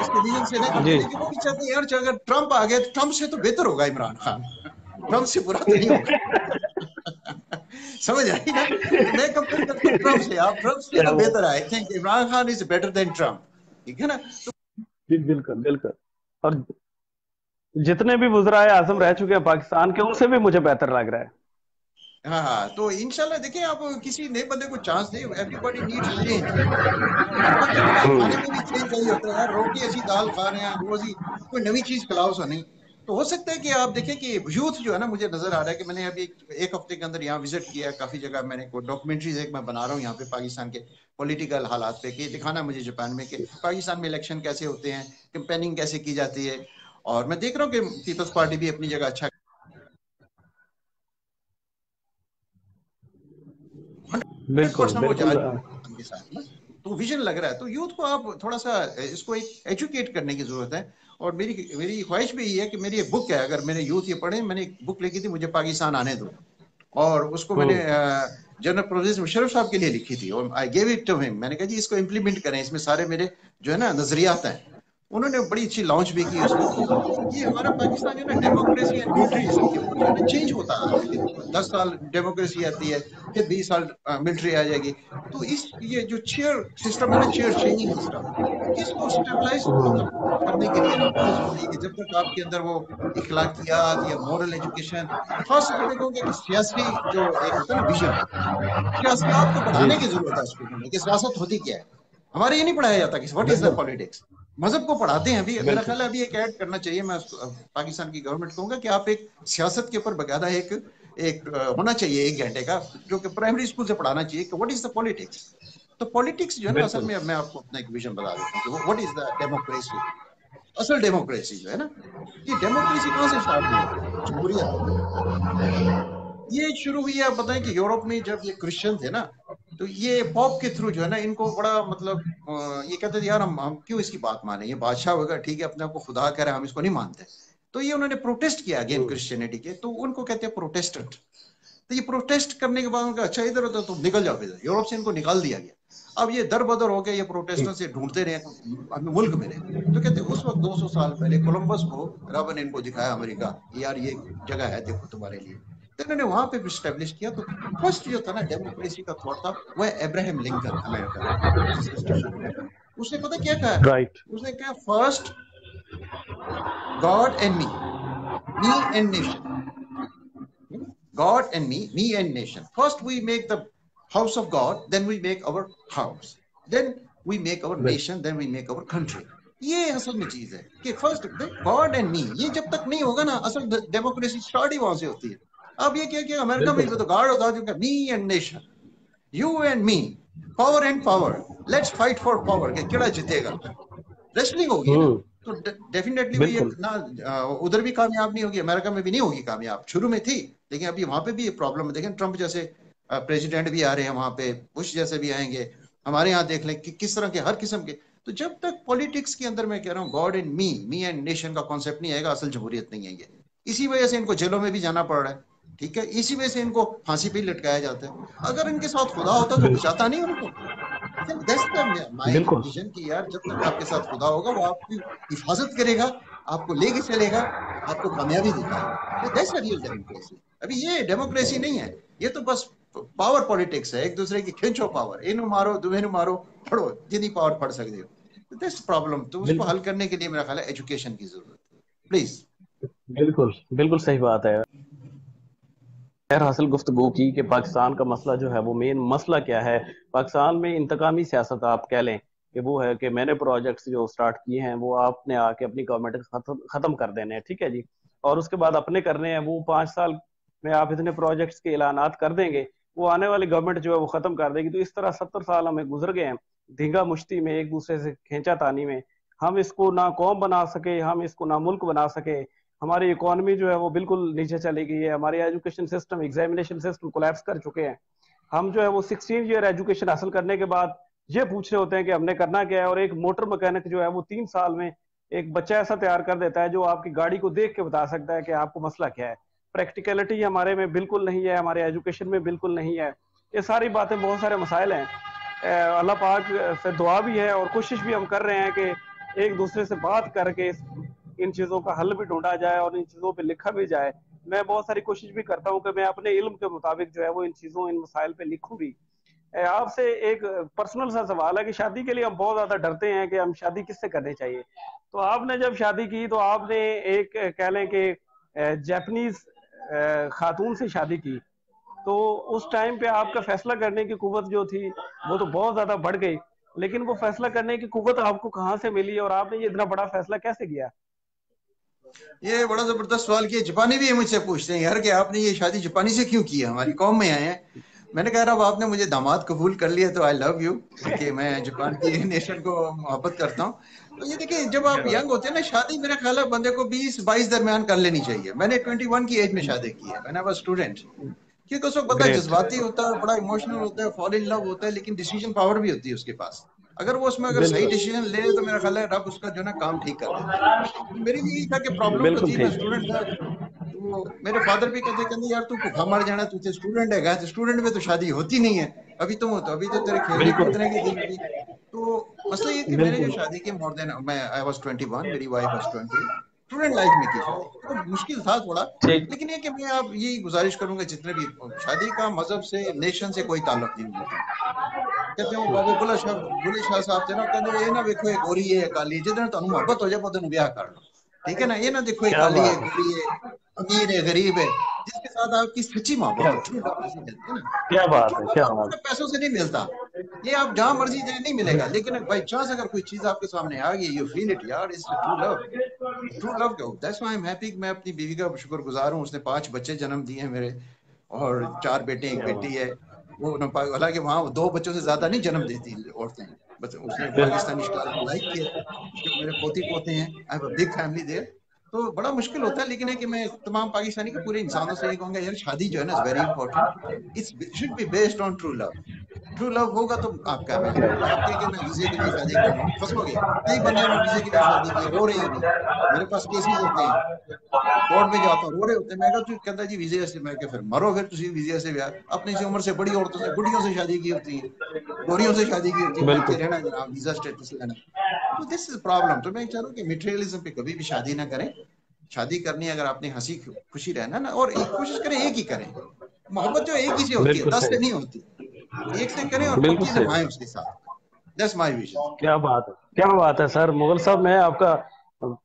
اس کے ریزن سے نہیں جی۔ کرتے وہ بھی کہتے ہیں، یار اگر ٹرمپ آ گئے تو ٹرمپ سے تو بہتر ہوگا عمران خان۔ ٹرمپ سے برا تو نہیں ہوگا۔ سمجھ آئی نا؟ میں کمپیئر کرتا ہوں ٹرمپ سے۔ آپ ٹرمپ سے بہتر Imran Khan is better than Trump. ٹھیک ہے نا؟ جی، بالکل بالکل۔ اور جتنے بھی بزرائے اعظم رہ چکے ہیں پاکستان کے، ان سے بھی مجھے بہتر لگ رہا ہے۔ ہاں ہاں تو انشاءاللہ دیکھیں آپ کسی نئے بندے کو چانس دیں ایوری باڈی نیڈ چینج روٹی ایسی دال کھا رہے ہیں روز ہی کوئی نئی چیز کھلاؤ سا نہیں۔ تو ہو سکتا ہے کہ آپ دیکھیں کہ یوتھ جو ہے نا مجھے نظر آ رہا ہے کہ میں نے ابھی ایک ہفتے کے اندر یہاں وزٹ کیا ہے کافی جگہ میں نے ڈاکومنٹریز ایک میں بنا رہا ہوں یہاں پہ پاکستان کے پولیٹیکل حالات پہ کہ دکھانا مجھے جاپان میں کہ پاکستان میں الیکشن کیسے ہوتے ہیں کمپیننگ کیسے کی جاتی ہے۔ اور میں دیکھ رہا ہوں کہ پیپلز پارٹی بھی اپنی جگہ اچھا تو ویژن لگ رہا ہے۔ تو یوتھ کو آپ تھوڑا سا اس کو ایک ایجوکیٹ کرنے کی ضرورت ہے۔ اور میری میری خواہش بھی یہ ہے کہ میری ایک بک ہے۔ اگر میں نے یوتھ یہ پڑھے میں نے ایک بک لکھی تھی مجھے پاکستان آنے دو۔ اور اس کو میں نے جنرل پرویز مشرف صاحب کے لیے لکھی تھی۔ اور آئی گیو اٹ ٹو ہم میں نے کہا جی اس کو امپلیمنٹ کریں۔ اس میں سارے میرے جو ہے نا نظریات ہیں۔ انہوں نے بڑی اچھی لانچ بھی کی اس کو۔ یہ ہمارا پاکستان جو نا ڈیموکریسی اینڈ ملٹریزم کے اوپر چینج ہوتا ہے۔ دس سال ڈیموکریسی آتی ہے، پھر بیس سال ملٹری آ جائے گی۔ تو اس، یہ جو چیئر سسٹم ہے نا چیئر چینجنگ سسٹم اس کو اسٹیبلائز کرنے کے لیے کہ جب تک آپ کے اندر وہ اخلاقیات یا مورل ایجوکیشن خاص طور پہ کہوں کہ سیاسی جو ایک ہوتا ہے نا ویژن سیاست کو بڑھانے کی ضرورت ہے اس کو۔ کہ سیاست ہوتی کیا ہے؟ ہمارے یہ نہیں پڑھایا جاتا کہ واٹ از دا پالیٹکس مذہب کو پڑھاتے ہیں ابھی میرا خیال ہے ابھی ایک ایڈ کرنا چاہیے میں پاکستان کی گورنمنٹ کہوں گا کہ آپ ایک سیاست کے اوپر بقاعدہ ایک ایک ہونا چاہیے ایک گھنٹے کا جو کہ پرائمری اسکول سے پڑھانا چاہیے کہ واٹ از دا پالیٹکس تو پالیٹکس جو ہے نا اصل میں میں آپ کو اپنا ایک ویژن بتا دیتا ہوں واٹ از دا ڈیموکریسی اصل ڈیموکریسی جو ہے نا یہ ڈیموکریسی کہاں سے اسٹارٹ ہوئی؟ جمہوریہ یہ شروع ہوئی ہے بتائیں کہ یورپ میں جب یہ کرسچن تھے نا، تو یہ پاپ کے تھرو جو ہے نا، ان کو بڑا مطلب یہ کہتے تھے، یار ہم ہم کیوں اس کی بات مانیں؟ یہ بادشاہ وغیرہ، ٹھیک ہے، اپنے آپ کو خدا کہہ رہے ہیں، ہم اس کو نہیں مانتے۔ تو یہ انہوں نے پروٹیسٹ کیا اگین کرسچینٹی کے، تو ان کو کہتے ہیں پروٹیسٹنٹ تو یہ پروٹیسٹ کرنے کے بعد ان کا اچھا ادھر ہوتا تو نکل جاؤ، ادھر۔ یورپ سے ان کو نکال دیا گیا۔ اب یہ در بدر ہو گیا یہ پروٹیسٹر سے ڈھونڈتے رہے ملک میں رہے۔ تو کہتے ہیں، اس وقت دو سو سال پہلے کولمبس کو رب نے ان کو دکھایا امریکہ یار یہ جگہ ہے، دیکھو تمہارے لیے۔ تو انہوں نے وہاں پہ اسٹیبلش کیا تو فرسٹ جو تھا نا ڈیموکریسی کا تھوڑا تھا وہ ابراہیم لنکن اس نے پتا کیا کہا اس نے کہا first God and me me and nation God and me me and nation first we make the house of God then we make our house then we make our nation then we make our country یہ اصل میں چیز ہے کہ فرسٹ گاڈ اینڈ می یہ جب تک نہیں ہوگا نا اصل ڈیموکریسی اسٹارٹ ہی وہاں سے ہوتی ہے۔ اب یہ کیا کہ امریکہ میں تو گاڈ ہوتا ہے me and nation you and me power and power let's fight for power کہ کیڑا جیتے گا ریسلنگ ہوگی تو ڈیفینیٹلی ادھر بھی کامیاب نہیں ہوگی امریکہ میں بھی نہیں ہوگی کامیاب۔ شروع میں تھی لیکن ابھی وہاں پہ بھی پرابلم ہے۔ دیکھیں ٹرمپ جیسے پریزیڈنٹ بھی آ رہے ہیں وہاں پہ بش جیسے بھی آئیں گے۔ ہمارے یہاں دیکھ لیں کہ کس طرح کے ہر قسم کے۔ تو جب تک پولیٹکس کے اندر میں کہہ رہا ہوں God and me me and nation کا کانسیپٹ نہیں آئے گا اصل جمہوریت نہیں ہے۔ یہ اسی وجہ سے ان کو جیلوں میں بھی جانا پڑ رہا ہے۔ ٹھیک ہے؟ اسی وجہ سے ان کو پھانسی پہ لٹکایا جاتا ہے۔ اگر ان کے ساتھ خدا ہوتا تو بچاتا نہیں ان کو۔ یار جب تک آپ کے ساتھ خدا ہوگا وہ آپ کی حفاظت کرے گا آپ کو لے کے چلے گا آپ کو کامیابی دکھائے گا۔ ابھی یہ ڈیموکریسی نہیں ہے۔ یہ تو بس پاور پالیٹکس ہے۔ ایک دوسرے کی کھینچو پاور اینو مارو دوینو مارو پڑھو۔ جتنی پاور پڑھ سکتے ہو۔ دس پرابلم تو اس کو حل کرنے کے لیے میرا خیال ہے ایجوکیشن کی ضرورت ہے۔ پلیز بالکل۔ بالکل صحیح بات ہے۔ خیر حاصل گفتگو کی کہ پاکستان کا مسئلہ جو ہے وہ مین مسئلہ کیا ہے؟ پاکستان میں انتقامی سیاست آپ کہہ لیں کہ وہ ہے کہ میں نے پروجیکٹس جو سٹارٹ کیے ہیں وہ آپ نے آ کے اپنی گورنمنٹ ختم کر دینے ہیں، ٹھیک ہے جی؟ اور اس کے بعد اپنے کرنے ہیں، وہ پانچ سال میں آپ اتنے پروجیکٹس کے اعلانات کر دیں گے، وہ آنے والی گورنمنٹ جو ہے وہ ختم کر دے گی۔ تو اس طرح ستر سال ہمیں گزر گئے ہیں، دھنگا مشتی میں، ایک دوسرے سے کھینچا تانی میں۔ ہم اس کو نہ قوم بنا سکے، ہم اس کو نہ ملک بنا سکے۔ ہماری اکانومی جو ہے وہ بالکل نیچے چلی گئی ہے۔ ہماری education system examination system collapse کر چکے ہیں۔ ہم جو ہے وہ سکسٹین ایئر ایجوکیشن حاصل کرنے کے بعد یہ پوچھ رہے ہوتے ہیں کہ ہم نے کرنا کیا ہے اور ایک موٹر مکینک جو ہے وہ تین سال میں ایک بچہ ایسا تیار کر دیتا ہے جو آپ کی گاڑی کو دیکھ کے بتا سکتا ہے کہ آپ کو مسئلہ کیا ہے۔ پریکٹیکلٹی ہمارے میں بالکل نہیں ہے، ہمارے ایجوکیشن میں بالکل نہیں ہے۔ یہ ساری باتیں بہت سارے مسائل ہیں۔ اللہ پاک سے دعا بھی ہے اور کوشش بھی ہم کر رہے ہیں کہ ایک دوسرے سے بات کر کے ان چیزوں کا حل بھی ڈھونڈا جائے اور ان چیزوں پہ لکھا بھی جائے۔ میں بہت ساری کوشش بھی کرتا ہوں کہ میں اپنے علم کے مطابق جو ہے وہ ان چیزوں، ان مسائل پہ لکھوں بھی۔ آپ سے ایک پرسنل سا سوال ہے کہ شادی کے لیے ہم بہت زیادہ ڈرتے ہیں کہ ہم شادی کس سے کرنی چاہیے۔ تو آپ نے جب شادی کی تو آپ نے ایک کہہ لیں کہ جیپنیز خاتون سے شادی کی۔ تو اس ٹائم پہ آپ کا فیصلہ کرنے کی قوت جو تھی وہ تو بہت زیادہ بڑھ گئی، لیکن وہ فیصلہ کرنے کی قوت آپ کو کہاں سے ملی اور آپ نے یہ اتنا بڑا فیصلہ کیسے کیا؟ یہ بڑا زبردست سوال کیا جاپانی بھی مجھ سے پوچھتے ہیں یار کہ آپ نے یہ شادی جاپانی سے کیوں کی ہماری قوم میں آئے ہیں۔ میں نے کہہ رہا آپ نے مجھے داماد قبول کر لیا تو آئی لو یو کہ میں جاپان کی [LAUGHS] نیشن کو محبت کرتا ہوں۔ تو یہ دیکھیں جب آپ ینگ ہوتے ہیں نا شادی میرا خیال ہے بندے کو بیس بائیس درمیان کر لینی چاہیے۔ میں نے ٹوئنٹی ون کی ایج میں شادی کی ہے میں نے اسٹوڈنٹ کیونکہ اس وقت پتا جذباتی ہوتا ہے بڑا ایموشنل ہوتا ہے فال ان لو ہوتا ہے لیکن ڈیسیجن پاور بھی ہوتی ہے اس کے پاس۔ اگر وہ اس میں اگر صحیح ڈیسیجن لے تو میرا خیال ہے رب اس کا جو نا کام ٹھیک کر ہے میری بھی یہی تھا کہ پرابلم تو تھی میں اسٹوڈنٹ تھا۔ تو میرے فادر بھی کہتے کہتے یار تو بھوکا مر جانا تو اسٹوڈنٹ ہے۔ گا اسٹوڈنٹ میں تو شادی ہوتی نہیں ہے۔ ابھی تم ہوتا ابھی تو تیرے کھیلنے کودنے کے دن تو مسئلہ یہ کہ میں نے جو شادی کی مور دین میں آئی واز 21 میری وائف واز 20 اسٹوڈنٹ لائف میں کی شادی مشکل تھا تھوڑا لیکن یہ کہ میں آپ یہی گزارش کروں گا جتنے بھی شادی کا مذہب سے نیشن سے کوئی تعلق نہیں ہوتا۔ کہتے ہیں بابو بلا شاہ بلے شاہ صاحب تھے نا کہتے ہیں نا دیکھو یہ گوری ہے کالی جدھر تو محبت ہو جائے وہ بیاہ کر لو۔ ٹھیک ہے نا؟ یہ نا دیکھو یہ کالی ہے؟ گوری ہے امیر ہے غریب ہے۔ جس کے ساتھ آپ کی سچی محبت کیا بات ہے؟ کیا پیسوں سے نہیں ملتا۔ یہ آپ جہاں مرضی جائیں نہیں ملے گا۔ لیکن بائی چانس اگر کوئی چیز آپ کے سامنے آ گئی یو فیل اٹ یار اس ٹرو لو ٹرو لو کیا دیٹس وائی ایم ہیپی میں اپنی بیوی کا شکر گزار ہوں۔ اس نے پانچ بچے جنم دیے ہیں میرے اور چار بیٹے ایک بیٹی ہے؟ وہ حالانکہ وہاں دو بچوں سے زیادہ نہیں جنم دیتی عورتیں۔ بس اس نے پاکستانی اسٹار کو لائک کیا میرے پوتی پوتے ہیں۔ I have big family there تو بڑا مشکل ہوتا ہے لیکن ہے کہ میں تمام پاکستانی کے پورے انسانوں سے یہ کہوں گا یار شادی جو ہے نا very important it's should be based on true love true love ہوگا تو آپ کا میں آپ کے کہ میں ویزے کے لیے شادی کر رہا ہوں فس ہو گیا کئی بندے نے ویزے کے لیے شادی کی رو رہے ہیں میرے پاس کیسز ہوتے ہیں۔ کورٹ میں جاتا ہوں رو رہے ہوتے ہیں۔ میں کہا تو کہتا جی ویزے سے میں کہ پھر مرو پھر تسی ویزے سے بیاہ۔ اپنی سی عمر سے بڑی عورتوں سے بڑیوں سے شادی کی ہوتی ہیں۔ گوریوں سے شادی کی ہوتی ہے رہنا جناب ویزا اسٹیٹس لینا۔ تو دس از پرابلم تو میں چاہ رہا ہوں کہ میٹیریلزم پہ کبھی بھی شادی نہ کریں. شادی کرنی اگر آپ نے ہنسی خوشی رہنا نا اور ایک کوشش کریں ایک ہی کریں۔ محبت جو ایک ہی سے ہوتی ہے دس سے نہیں ہوتی۔ ایک سے کریں اور پکی سے بھائیں اس کے ساتھ۔ دس مائی ویژن کیا بات ہے کیا بات ہے سر؟ مغل صاحب میں آپ کا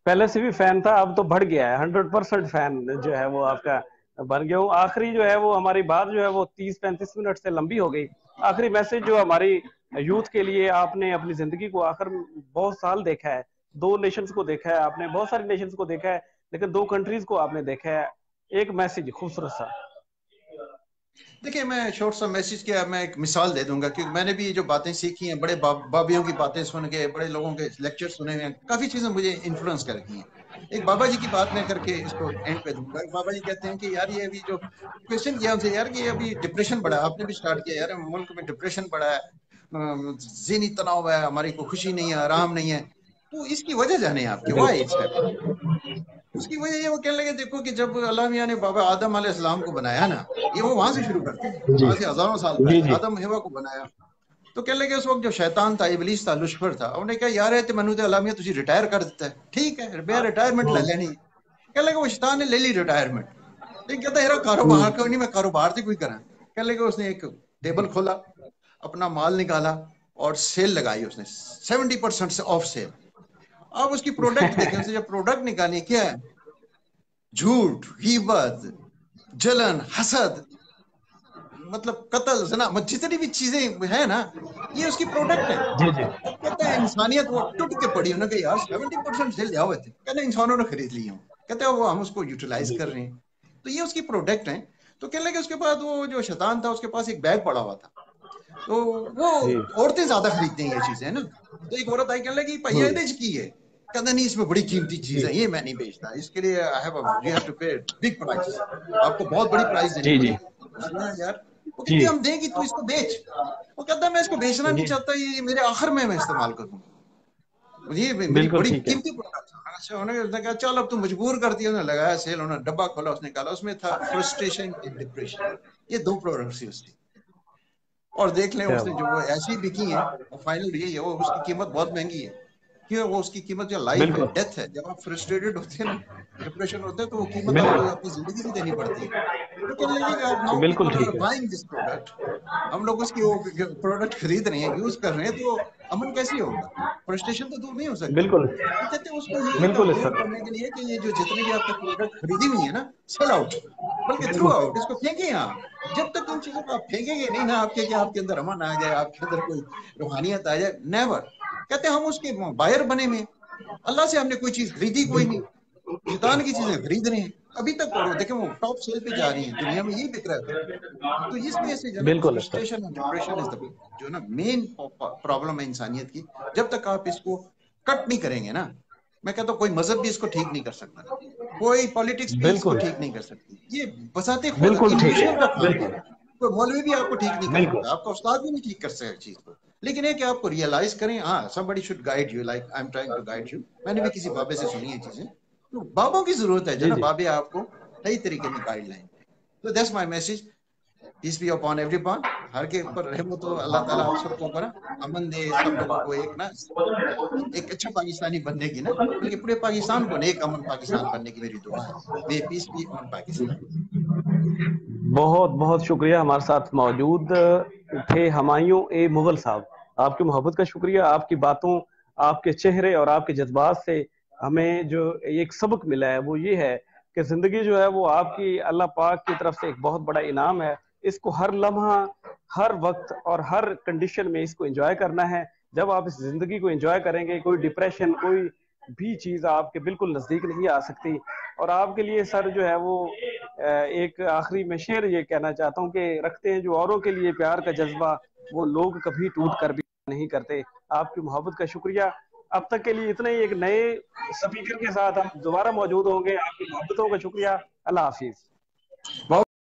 پہلے سے بھی فین تھا اب تو بڑھ گیا ہے۔ ہنڈریڈ پرسینٹ فین جو ہے وہ آپ کا بن گیا۔ ہوں آخری جو ہے وہ ہماری بات جو ہے وہ تیس پینتیس منٹ سے لمبی ہو گئی۔ آخری میسج جو ہماری یوتھ کے لیے آپ نے اپنی زندگی کو آخر بہت سال دیکھا ہے، دو نیشنز کو دیکھا ہے، آپ نے بہت ساری نیشنز کو دیکھا ہے، لیکن دو کنٹریز کو آپ نے دیکھا ہے۔ ایک میسج خوبصورت سا۔ دیکھیں، میں شورٹ سا میسج کیا، میں ایک مثال دے دوں گا، کیونکہ میں نے بھی جو باتیں سیکھی ہیں، بڑے بابیوں کی باتیں سن کے، بڑے لوگوں کے لیکچر سنے ہوئے ہیں، کافی چیزیں مجھے انفلوئنس کر رکھی ہیں۔ ایک بابا جی کی بات میں کر کے اس کو اینڈ پہ دوں گا۔ بابا جی کہتے ہیں کہ یار، یہ ابھی جو کوشچن کیا ان سے، یار کہ یہ ابھی ڈپریشن بڑا آپ نے بھی سٹارٹ کیا، یار، ملک میں ڈپریشن بڑا ہے۔ ذہنی تناؤ ہے ہماری کوئی خوشی نہیں ہے آرام نہیں ہے۔ تو اس کی وجہ جانے آپ کی وائی اس کی وجہ یہ وہ کہنے لگے دیکھو کہ جب اللہ میاں نے بابا آدم علیہ السلام کو بنایا نا یہ وہ وہاں سے شروع کرتے ہیں۔ جی۔ وہاں سے ہزاروں سال پہلے جی، جی۔ آدم ہیوا کو بنایا۔ تو کہنے لگے اس وقت جو شیطان تھا ابلیس تھا لشفر تھا انہوں نے کہا یار ہے منو تے اللہ میاں تجھے ریٹائر کر دیتا ہے۔ ٹھیک ہے بے ریٹائرمنٹ لے لینی۔ کہنے لگے وہ شیطان نے لے لی ریٹائرمنٹ لیکن کہتا ہے کاروبار کیوں نہیں میں کاروبار سے کوئی کرا کہنے لگے اس نے ایک ٹیبل کھولا۔ اپنا مال نکالا اور سیل لگائی اس نے سیونٹی پرسینٹ سے آف سیل آپ اس کی پروڈکٹ [LAUGHS] دیکھیں اسے جب پروڈکٹ نکالی کیا ہے؟ جھوٹ غیبت جلن حسد مطلب قتل زنا جتنی بھی چیزیں ہیں نا یہ اس کی پروڈکٹ ہے. جی جی. کہتے ہیں انسانیت وہ ٹوٹ کے پڑی انہوں نے کہا یار سیونٹی پرسینٹ سیل جاؤ تھے. کہتے ہیں انسانوں نے خرید لی ہوں۔ کہتے ہیں وہ ہم اس کو یوٹیلائز کر رہے ہیں۔ تو یہ اس کی پروڈکٹ ہیں۔ تو کہنے لگے اس کے بعد وہ جو شیطان تھا اس کے پاس ایک بیگ پڑا ہوا تھا۔ تو وہ جی۔ عورتیں زیادہ خریدتے ہیں یہ چیزیں نا؟ تو ایک عورت آئی کہنے لگی پہیا کی ہے؟ کہتا نہیں اس میں بڑی قیمتی چیز ہے یہ میں نہیں بیچتا اس کے لیے بگ پرائز آپ کو بہت بڑی پرائز دینی جی، جی۔ یار۔ وہ کہتے ہم دیں گی تو اس کو بیچ۔ وہ کہتا ہے میں اس کو بیچنا نہیں جی۔ چاہتا یہ میرے آخر میں میں استعمال کروں۔ یہ بڑی قیمتی اچھا انہوں نے کہا چل اب تو مجبور کر دیا۔ انہوں نے لگایا سیل انہوں نے ڈبا کھولا اس نے کہا اس میں تھا فرسٹریشن ڈپریشن یہ دو پروڈکٹس ہی اس کی۔ اور دیکھ لیں اس نے جو وہ ایسی بکی ہیں فائنل یہ ہے وہ اس کی قیمت بہت مہنگی ہے۔ کیوں؟ وہ اس کی قیمت جو لائف ہے ڈیتھ ہے۔ جب آپ فرسٹریٹڈ ہوتے ہیں نا ڈپریشن ہوتے ہیں تو وہ قیمت آپ کو اپنی زندگی سے دینی پڑتی ہے۔ بالکل ہم لوگ اس کی وہ پروڈکٹ خرید رہے ہیں یوز کر رہے ہیں تو امن کیسی ہوگا؟ فرسٹریشن تو دور نہیں ہو سکتی بالکل۔ کہتے ہیں اس کو بالکل کرنے کے لیے کہ یہ جو جتنے بھی آپ کی پروڈکٹ خریدی ہوئی ہے نا سیل آؤٹ بلکہ تھرو آؤٹ اس کو پھینکیں آپ جب تک ان چیزوں کو آپ پھینکیں گے نہیں نا آپ کے کہ آپ کے اندر امن آ جائے آپ کے اندر کوئی روحانیت آ جائے نیور کہتے ہیں ہم اس کے بائر بنے میں اللہ سے ہم نے کوئی چیز خریدی کوئی نہیں شیطان کی چیزیں خرید رہے ہیں ابھی تک پڑھو دیکھیں وہ ٹاپ سیل پہ جا رہی ہیں دنیا میں یہی بک رہا ہے تو اس وجہ سے جو نا مین پرابلم ہے انسانیت کی جب تک آپ اس کو کٹ نہیں کریں گے نا میں کہتا ہوں کوئی مذہب بھی اس کو ٹھیک نہیں کر سکتا۔ کوئی پالیٹکس بھی اس کو ٹھیک نہیں کر سکتی۔ یہ بساتے خود کوئی مولوی بھی آپ کو ٹھیک نہیں کر سکتا۔ آپ کا استاد بھی نہیں ٹھیک کر سکتا چیز کو۔ لیکن یہ کہ آپ کو ریئلائز کریں ہاں should guide you like I am trying to guide you میں نے بھی کسی بابے سے سنی ہے چیزیں۔ تو بابوں کی ضرورت ہے۔ جی، جی۔ بابے آپ کو صحیح طریقے میں گائیڈ لائیں تو that's my message peace be upon every پان ہر کے اوپر رحمت تو اللہ تعالیٰ آپ سب کو اوپر امن دے سب لوگوں کو ایک نا، ایک اچھا پاکستانی بننے کی نا، بلکہ پورے پاکستان کو ایک امن پاکستان بننے کی میری دعا ہے۔ بے پیس بی اپون پاکستان بہت بہت شکریہ ہمارے ساتھ موجود تھے ہمایوں۔ اے مغل صاحب، آپ کی محبت کا شکریہ، آپ کی باتوں، آپ کے چہرے اور آپ کے جذبات سے ہمیں جو ایک سبق ملا ہے، وہ یہ ہے کہ زندگی جو ہے، وہ آپ کی اللہ پاک کی طرف سے ایک بہت بڑا انعام ہے۔ اس کو ہر لمحہ، ہر وقت اور ہر کنڈیشن میں اس کو انجوائے کرنا ہے۔ جب آپ اس زندگی کو انجوائے کریں گے، کوئی ڈپریشن کوئی بھی چیز آپ کے بالکل نزدیک نہیں آ سکتی۔ اور آپ کے لیے سر جو ہے وہ ایک آخری میں شعر یہ کہنا چاہتا ہوں کہ رکھتے ہیں جو اوروں کے لیے پیار کا جذبہ، وہ لوگ کبھی ٹوٹ کر بھی نہیں کرتے۔ آپ کی محبت کا شکریہ۔ اب تک کے لیے اتنے ہی ایک نئے سپیکر کے ساتھ ہم دوبارہ موجود ہوں گے۔ آپ کی محبتوں کا شکریہ۔ اللہ حافظ۔